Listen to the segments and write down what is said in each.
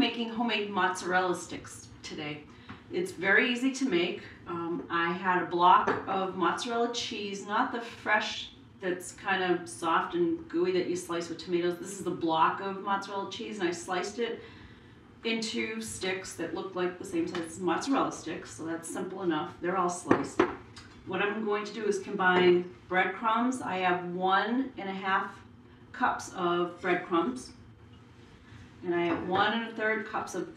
homemade mozzarella sticks today. It's very easy to make. Um, I had a block of mozzarella cheese, not the fresh that's kind of soft and gooey that you slice with tomatoes. This is the block of mozzarella cheese and I sliced it into sticks that look like the same size as mozzarella sticks, so that's simple enough. They're all sliced. What I'm going to do is combine breadcrumbs. I have one and a half cups of breadcrumbs. And I have one and a third cups of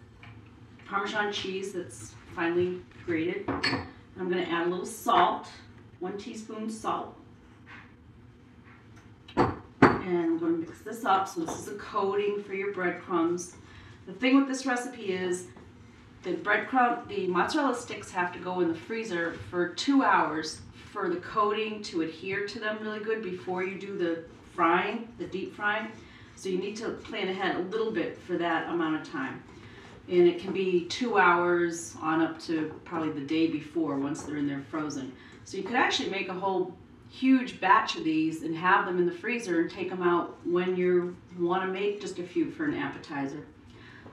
Parmesan cheese that's finely grated. I'm gonna add a little salt, one teaspoon salt. And I'm gonna mix this up. So this is a coating for your breadcrumbs. The thing with this recipe is the breadcrumb, the mozzarella sticks have to go in the freezer for two hours for the coating to adhere to them really good before you do the frying, the deep frying. So you need to plan ahead a little bit for that amount of time. And it can be two hours on up to probably the day before once they're in there frozen. So you could actually make a whole huge batch of these and have them in the freezer and take them out when you want to make just a few for an appetizer.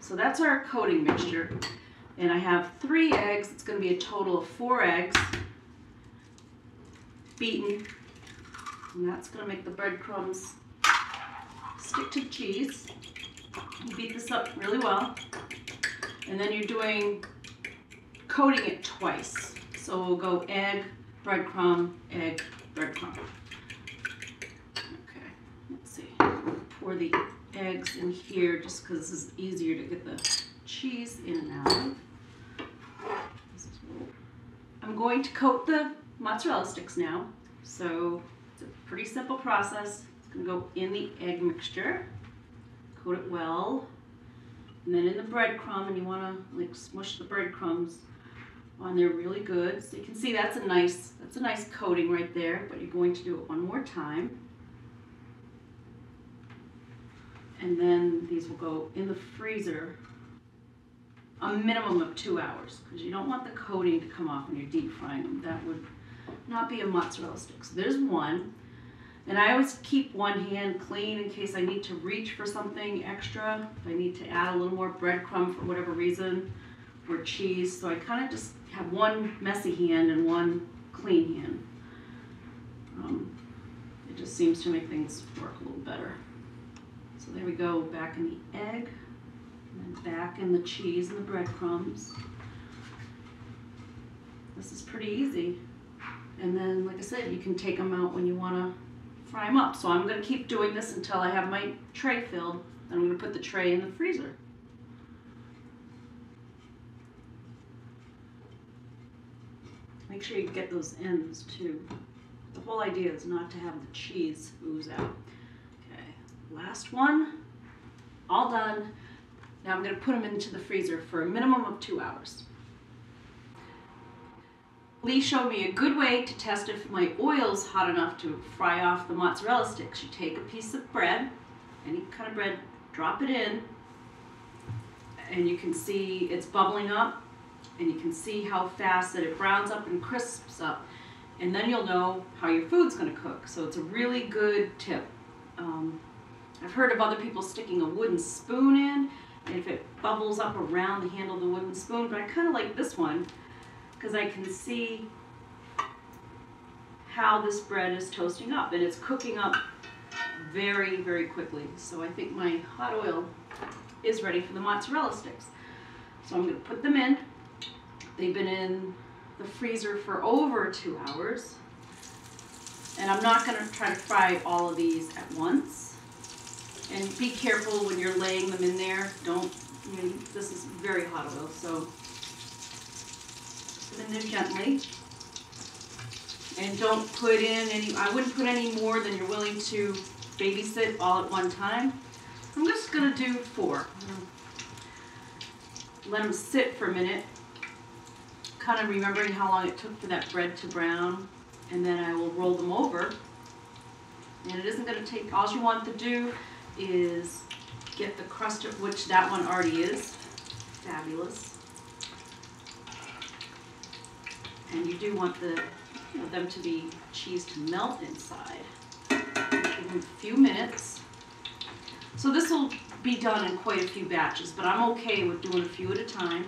So that's our coating mixture. And I have three eggs. It's going to be a total of four eggs beaten. And that's going to make the breadcrumbs stick to the cheese. You beat this up really well. And then you're doing, coating it twice. So we'll go egg, breadcrumb, egg, breadcrumb. Okay, let's see. Pour the eggs in here just because this is easier to get the cheese in and out. I'm going to coat the mozzarella sticks now. So it's a pretty simple process. It's going to go in the egg mixture, coat it well, and then in the breadcrumb, and you want to like smush the breadcrumbs on there really good. So you can see that's a nice, that's a nice coating right there, but you're going to do it one more time. And then these will go in the freezer a minimum of two hours because you don't want the coating to come off when you're deep frying them. That would not be a mozzarella stick. So there's one. And I always keep one hand clean in case I need to reach for something extra. If I need to add a little more breadcrumb for whatever reason, or cheese. So I kind of just have one messy hand and one clean hand. Um, it just seems to make things work a little better. So there we go, back in the egg, and then back in the cheese and the breadcrumbs. This is pretty easy. And then, like I said, you can take them out when you want to fry them up. So I'm going to keep doing this until I have my tray filled. Then I'm going to put the tray in the freezer. Make sure you get those ends too. The whole idea is not to have the cheese ooze out. Okay, last one, all done. Now I'm going to put them into the freezer for a minimum of two hours. Lee showed me a good way to test if my oil's hot enough to fry off the mozzarella sticks. You take a piece of bread, any kind of bread, drop it in, and you can see it's bubbling up, and you can see how fast that it browns up and crisps up. And then you'll know how your food's gonna cook. So it's a really good tip. Um, I've heard of other people sticking a wooden spoon in, and if it bubbles up around the handle of the wooden spoon, but I kind of like this one because I can see how this bread is toasting up and it's cooking up very, very quickly. So I think my hot oil is ready for the mozzarella sticks. So I'm going to put them in. They've been in the freezer for over two hours. And I'm not going to try to fry all of these at once. And be careful when you're laying them in there. Don't, you know, this is very hot oil, so in there gently. And don't put in any, I wouldn't put any more than you're willing to babysit all at one time. I'm just gonna do four. Let them sit for a minute, kind of remembering how long it took for that bread to brown, and then I will roll them over. And it isn't gonna take, all you want to do is get the crust, of which that one already is. Fabulous. And you do want the, them to be cheese to melt inside. Give them a few minutes. So this will be done in quite a few batches, but I'm okay with doing a few at a time.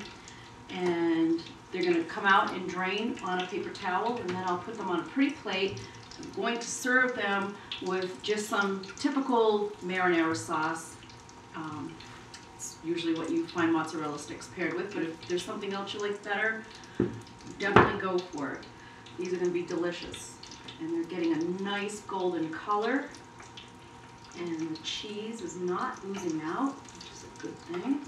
And they're gonna come out and drain on a paper towel, and then I'll put them on a pretty plate. I'm going to serve them with just some typical marinara sauce. Um, it's usually what you find mozzarella sticks paired with, but if there's something else you like better, definitely go for it. These are gonna be delicious. And they're getting a nice golden color. And the cheese is not oozing out, which is a good thing.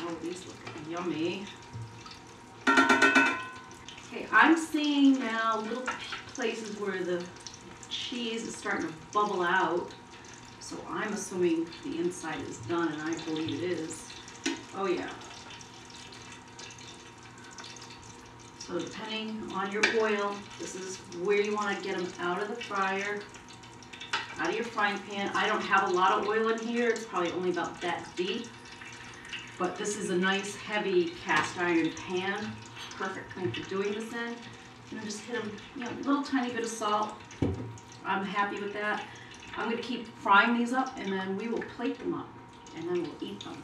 Oh, these look yummy. Okay, I'm seeing now little places where the cheese is starting to bubble out. So I'm assuming the inside is done, and I believe it is. Oh, yeah. So depending on your oil, this is where you want to get them out of the fryer, out of your frying pan. I don't have a lot of oil in here. It's probably only about that deep. But this is a nice heavy cast iron pan. Perfect thing for doing this in. And I just hit them, you know, a little tiny bit of salt. I'm happy with that. I'm gonna keep frying these up and then we will plate them up and then we'll eat them.